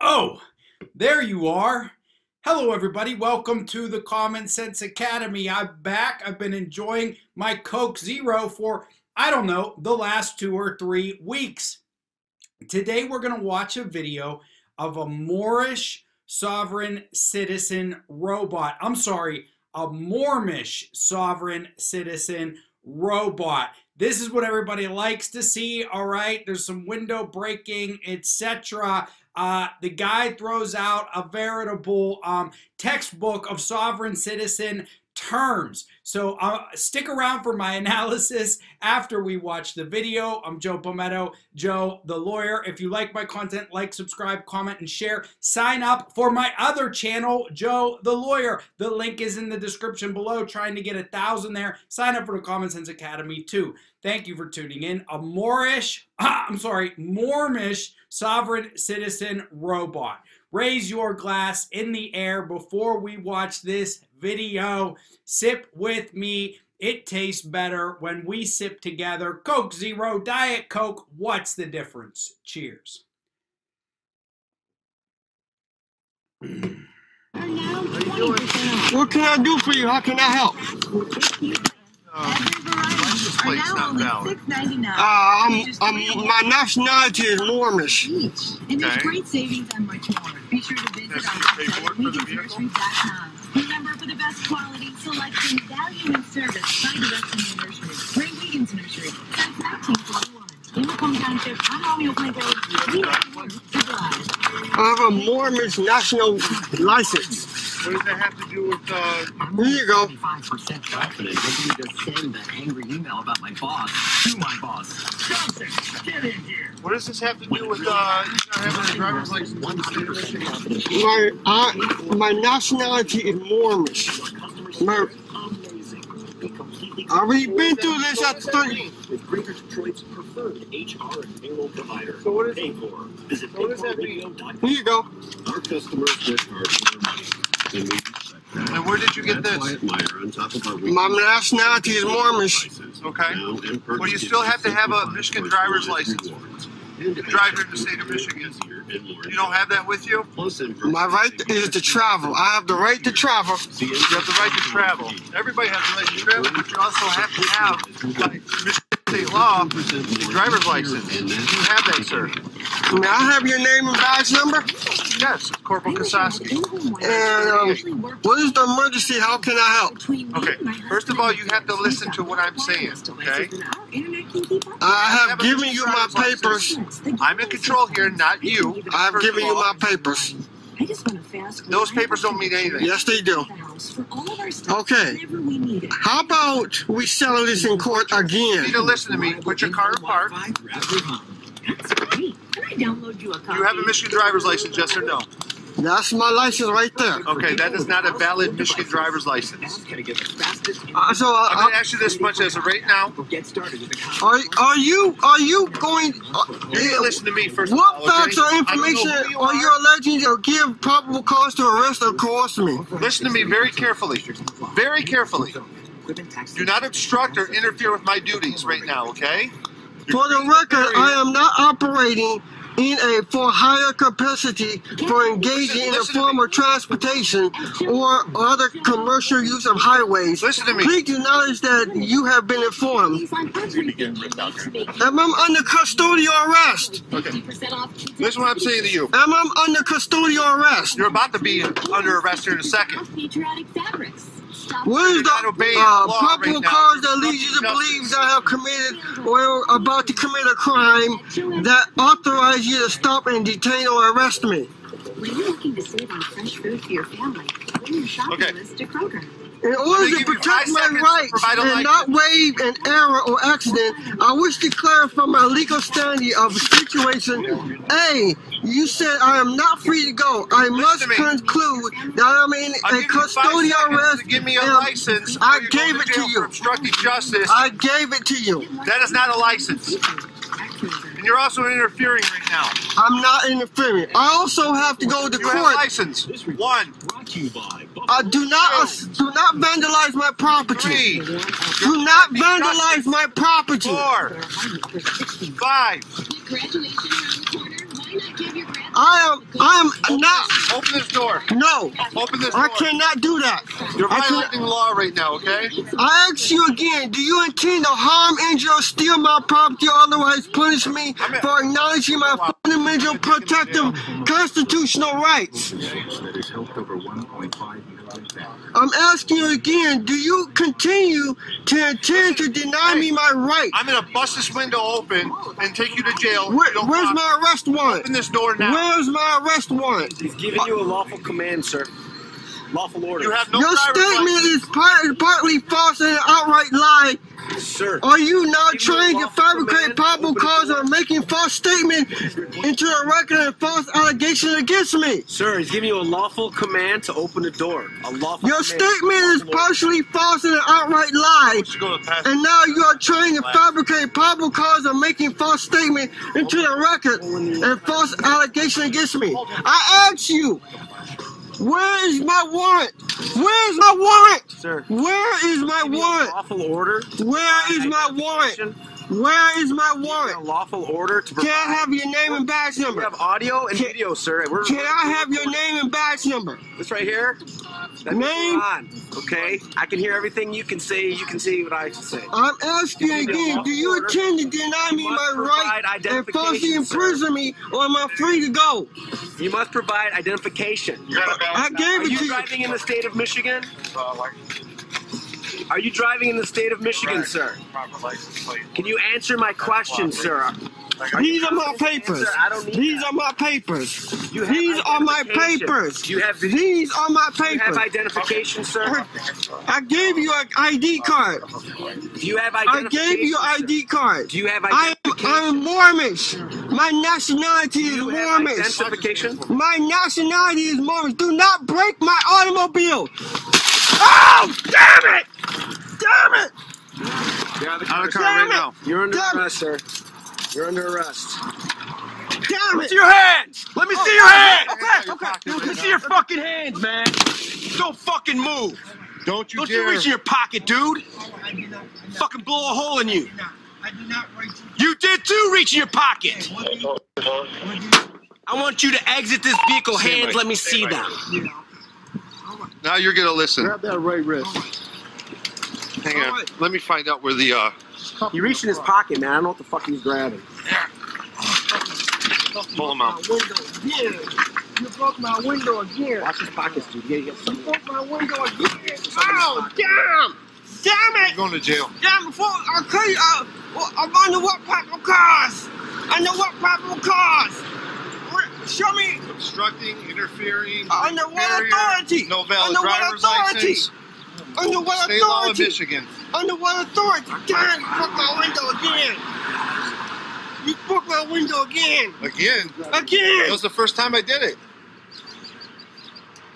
Oh, there you are. Hello, everybody. Welcome to the Common Sense Academy. I'm back. I've been enjoying my Coke Zero for, I don't know, the last two or three weeks. Today, we're going to watch a video of a Moorish sovereign citizen robot. I'm sorry, a Mormish sovereign citizen robot. This is what everybody likes to see, all right? There's some window breaking, etc. Uh, the guy throws out a veritable um, textbook of sovereign citizen terms. So uh, stick around for my analysis after we watch the video. I'm Joe Pometto, Joe the lawyer. If you like my content, like, subscribe, comment, and share. Sign up for my other channel, Joe the lawyer. The link is in the description below. Trying to get a thousand there. Sign up for the Common Sense Academy too. Thank you for tuning in. A Moorish, I'm sorry, Mormish sovereign citizen robot. Raise your glass in the air before we watch this video. Sip with me. It tastes better when we sip together. Coke Zero, Diet Coke. What's the difference? Cheers. What can I do for you? How can I help? License plate's not valid. Uh, I'm, I'm, my nationality is Mormish. each. And there's Okay. great savings and much more. Be sure to visit That's our the website paperwork at for the vehicle? wiegandsnursery.com. Remember, for the best quality, selection, value, and service, find the rest in your nursery. Ray Wiegand's Nursery, since 1941. In Macomb Township, I'm Romeo Blanco. We have work. I have a Mormish national license. What does that have to do with, uh, Here you go. 95% confident that you just send that angry email about my boss to my boss. Johnson, get in here. what does this have to do with, uh, you not having a driver's license? 100% My I, my nationality is Mormish. My, Amazing. Be I already been through this at the thirty. with Greater Detroit's preferred HR and payroll provider. So what is- Pay for. Visit so what does that mean? paycorvideo.com. Here you go. Our customers work hard for their money, and we. And where did you get this? at Meijer, on top of our My nationality is Mormish. license, Okay. Well, you still have to have a Michigan driver's license. rewards. To drive make in the state of Michigan. easier and more You don't have that with you? My right is to travel. I have the right to travel. You have the right to travel. Everybody has the right to travel, but you also have to have, by Michigan state law, a driver's license. Do you have that, sir. May I have your name and badge number? Yes, Corporal Kosaski. And um, what is the emergency? How can I help? Okay, first of all, you have to listen to what I'm saying, okay? I have given you my papers. I'm in control here, not you. I have given you my papers. I just want to fast Those papers don't mean anything. Yes, they do. For all of our stuff, Okay. whenever we need it. How about we settle this in court again? You need to listen to me. Put your car apart. That's great. Can I download you a copy? You have a Michigan driver's license, yes or no? That's my license right there. Okay, that is not a valid Michigan driver's license. Gonna get the fastest Uh, so, I'm uh, gonna ask you this much as of right now. Get started with the are, are you are you going? Uh, You to listen to me first what all. okay? facts or I don't know information who you are you alleging to give probable cause to arrest or coerce me? Listen to me very carefully. Very carefully. Do not obstruct or interfere with my duties right now, okay? For the record, I am not operating in a for higher capacity for engaging in a form me. of transportation or other commercial use of highways. Listen to me. Please acknowledge that you have been informed. He's on everything you need to make Am I under custodial arrest? Okay. 50% Listen what I'm saying to you. Am I under custodial arrest? You're about to be under arrest here in a second. Patriotic What is You're not the obeying uh, the probable right now. cause that leads you to believe that I have committed or am about to commit a crime that authorize you to stop and detain or arrest me? When you're looking to save on fresh food for your family, bring your shopping Okay. list to Kroger. In order to protect my rights provide a and not waive an error or accident, I wish to clarify my legal standing of the situation. A, you said I am not free to go. I must conclude that I am in I'll a give you five custodial arrest. give me a license. I gave it to you. Obstructing justice. I gave it to you. That is not a license. And you're also interfering right now. I'm not interfering. I also have to go to You have a court. license. One, brought to you by Uh, do not do not vandalize my property. three, Do not vandalize my property. four, five. I am. I am not. Open this door. No, Open this door. I cannot do that. You're violating law right now, okay? I ask you again, do you intend to harm, injure, or steal my property or otherwise punish me for acknowledging my fundamental protective constitutional rights? that has helped over 1.5 million families. I'm asking you again, do you continue to intend to deny me my right? I'm gonna bust this window open and take you to jail. Where, You where's my arrest warrant? Open this door now. Where's my arrest warrant? He's giving you a lawful command, sir. Lawful order. You have no Your statement license. is part, partly false and an outright lie. sir. Are you now trying to fabricate probable cause door. or making false statement into a record and false allegations against me? Sir, he's giving you a lawful command to open the door. A lawful Your command. statement is Lawful order. partially false and an outright lie. You should go to the passenger. And now you are trying to fabricate probable cause of making false statement into the record and false allegation against me. I ask you, where is my warrant? Where is my warrant? Sir. Where is my Give me a warrant? lawful order. Where is my warrant? Where is my warrant? A warrant? lawful order to Can provide. I have your name and badge number? We have audio and Can- video, sir. We're, Can I have your name and badge number? This right here. That Name? on. Okay. I can hear everything you can say. You can see what I can say. I'm asking again, do you intend to deny me my right provide and falsely identification, sir. imprison me, or am I free to go? You must provide identification. I Are gave it you to you. driving in the state of Michigan? Are you driving in the state of Michigan, sir? Proper license plate. Can you answer my question, sir? These are my papers. Sir, I don't need These that. are my papers. You have These are my identification. papers. You have These are my you have papers. identification, sir? I gave you an ID card. Do you have ID? I gave you sir? ID card. Do you have I am identification? I'm Mormonish. My nationality is Do you have Mormonish. identification? My nationality is Mormon. Do not break my automobile. Oh, damn it! Damn it! You're out of the Out of car. car right it! now. You're under Damn arrest, sir. You're under arrest. Damn it! your hands! Let me oh, see your hands! Okay, okay. Let me see your fucking hands, man! Don't fucking move! Don't you Don't dare. you reach in your pocket, dude! Fucking blow a hole in you! You did too reach in your pocket! I want you to exit this vehicle. Hands, right. let me Stay see right. them. Now you're gonna listen. Grab that right wrist. Hang on. Let me find out where the uh. He reached in his pocket, man. I don't know what the fuck he's grabbing. Pull him out. My window again. You broke my window again. Watch his pockets, dude. You gotta You broke my window again. Oh, damn! Damn it! You're going to jail. Damn, before I could, uh, well, I'm under what probable cause? Under what probable cause? Re- Show me Obstructing, interfering. under what barrier, authority? No valid under what driver's authority? license. Under what State law of authority? Michigan. Under what authority? Damn, you broke my window again. You broke my window again. Again. That Again. was the first time I did it.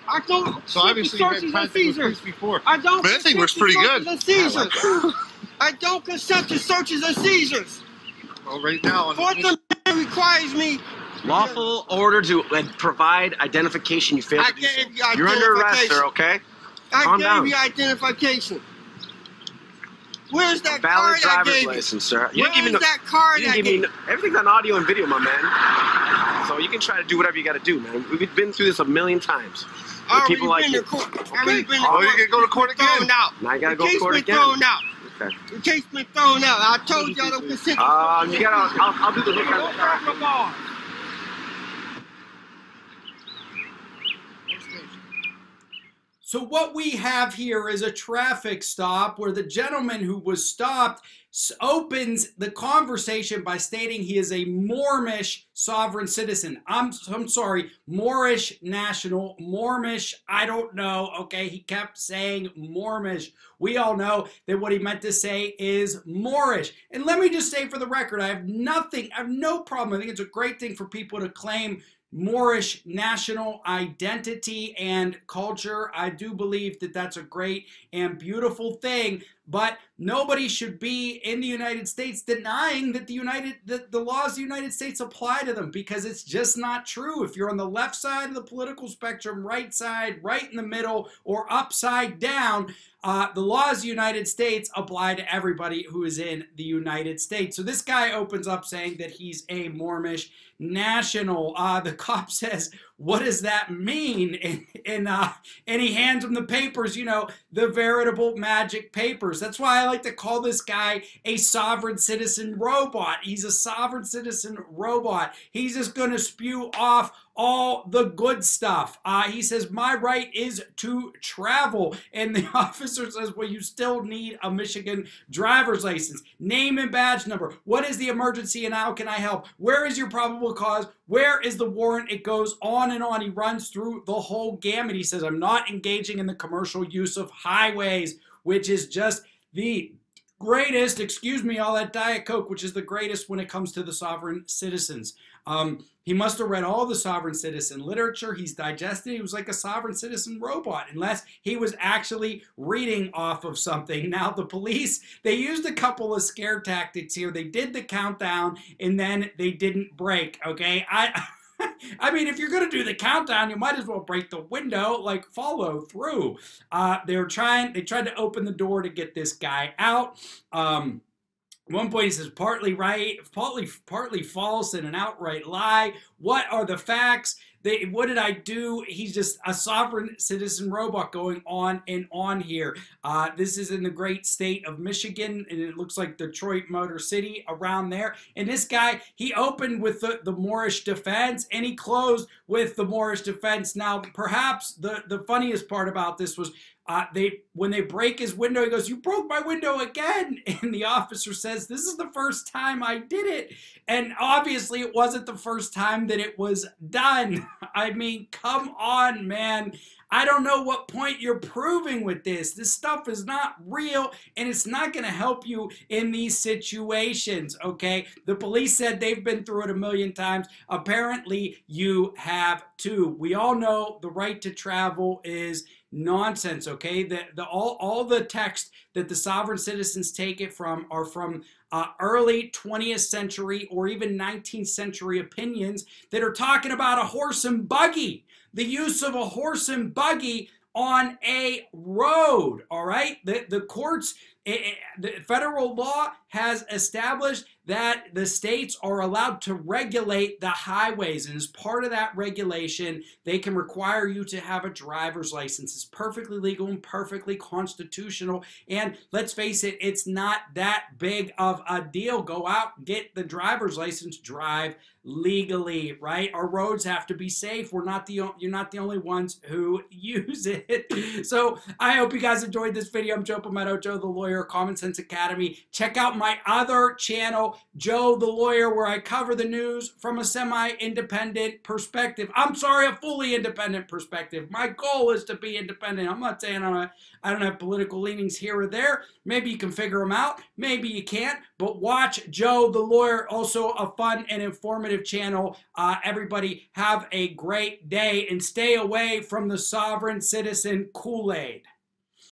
I don't. So obviously you had searches and contact with seizures. before. I don't. Man, that thing works pretty good. and seizures. I don't consent to searches and seizures. Well, right now. on Fourth Amendment requires me. Lawful order to uh, provide identification. You failed I to do so. gave you You're under arrest, identification. sir. Okay. I Calm gave down. you identification. Where's that Valid card I driver's gave you? license, sir. You Where's didn't give me no. that card You I didn't gave give me you? no, everything's on audio and video, my man. So you can try to do whatever you got to do, man. We've been through this a million times. I already people like been to you. court. I already been to Oh, court. you can go to court again. Thrown out. Now you gotta go to case court been again. thrown out. Okay. The case been thrown out. I told you I don't consent. to Um, you gotta. I'll, I'll do the hook on the car. Come on. So what we have here is a traffic stop where the gentleman who was stopped opens the conversation by stating he is a Mormish sovereign citizen. I'm I'm sorry, Moorish national, Mormish, I don't know. Okay, he kept saying Mormish. We all know that what he meant to say is Moorish. And let me just say for the record, I have nothing, I have no problem. I think it's a great thing for people to claim Moorish national identity and culture. I do believe that that's a great and beautiful thing, but nobody should be in the United States denying that the United that the laws of the United States apply to them because it's just not true. If you're on the left side of the political spectrum, right side, right in the middle, or upside down, uh, the laws of the United States apply to everybody who is in the United States. So this guy opens up saying that he's a Mormonish national. Uh, the cop says, what does that mean? And, and, uh, and he hands him the papers, you know, the veritable magic papers. That's why I like to call this guy a sovereign citizen robot. He's a sovereign citizen robot. He's just going to spew off all the good stuff. Uh, he says, My right is to travel. And the officer says, Well, you still need a Michigan driver's license. Name and badge number. What is the emergency and how can I help? Where is your probable cause? Where is the warrant? It goes on and on. He runs through the whole gamut. He says, I'm not engaging in the commercial use of highways, which is just the greatest, excuse me, all that Diet Coke, which is the greatest when it comes to the sovereign citizens. Um, he must have read all the sovereign citizen literature. He's digested. He was like a sovereign citizen robot, unless he was actually reading off of something. Now, the police, they used a couple of scare tactics here. They did the countdown and then they didn't break, okay? I. I mean, if you're going to do the countdown, you might as well break the window, like follow through. Uh, they were trying, they tried to open the door to get this guy out. Um, one point he says partly right, partly partly false, and an outright lie. What are the facts? They, what did I do? He's just a sovereign citizen robot going on and on here. Uh, this is in the great state of Michigan, and it looks like Detroit Motor City around there. And this guy, he opened with the, the Moorish defense, and he closed with the Moorish defense. Now, perhaps the, the funniest part about this was uh, they when they break his window, he goes, "You broke my window again!" And the officer says, "This is the first time I did it." And obviously, it wasn't the first time that it was done. I mean, come on, man. I don't know what point you're proving with this. This stuff is not real and it's not going to help you in these situations, okay? The police said they've been through it a million times. Apparently, you have too. We all know the right to travel is nonsense, okay? The, the, all, all the text that the sovereign citizens take it from are from uh, early 20th century or even 19th century opinions that are talking about a horse and buggy the use of a horse and buggy on a road. All right, the the courts, eh, eh, the federal law has established that the states are allowed to regulate the highways, and as part of that regulation, they can require you to have a driver's license. It's perfectly legal and perfectly constitutional. And let's face it, it's not that big of a deal. Go out, get the driver's license, drive legally, right? Our roads have to be safe. We're not the you're not the only ones who use it. So I hope you guys enjoyed this video. I'm Joe Pometto, Joe the Lawyer, Common Sense Academy. Check out my other channel, Joe the Lawyer, where I cover the news from a semi-independent perspective. I'm sorry, a fully independent perspective. My goal is to be independent. I'm not saying I'm a, I don't have political leanings here or there. Maybe you can figure them out. Maybe you can't. But watch Joe the Lawyer, also a fun and informative channel. Uh, everybody have a great day and stay away from the sovereign citizen Kool-Aid.